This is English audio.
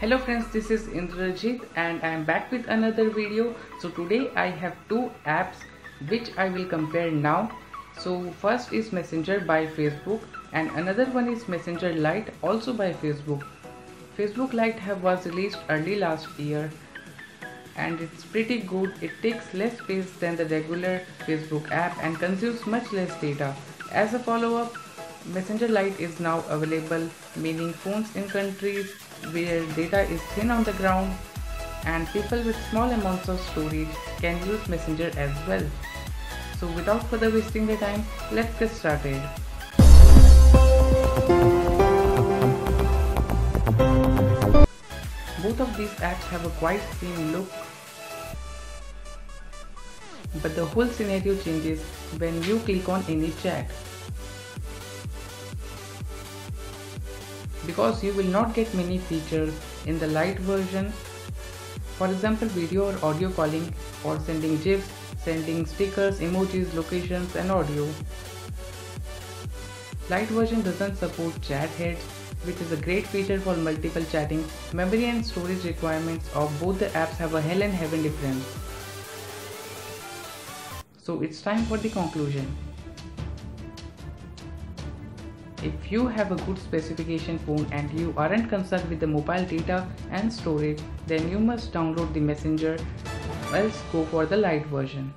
Hello friends, this is Indrajit and I am back with another video. So today I have two apps which I will compare now. So first is Messenger by Facebook and another one is Messenger Lite also by Facebook. Facebook Lite have was released early last year and it's pretty good. It takes less space than the regular Facebook app and consumes much less data. As a follow-up, Messenger Lite is now available, meaning phones in countries where data is thin on the ground and people with small amounts of storage can use Messenger as well. So without further wasting the time, let's get started. Both of these apps have a quite same look but the whole scenario changes when you click on any chat. Because you will not get many features in the Lite version, for example video or audio calling or sending GIFs, sending stickers, emojis, locations and audio. Lite version doesn't support chat heads which is a great feature for multiple chatting. Memory and storage requirements of both the apps have a hell and heaven difference. So it's time for the conclusion. If you have a good specification phone and you aren't concerned with the mobile data and storage, then you must download the Messenger, else go for the Lite version.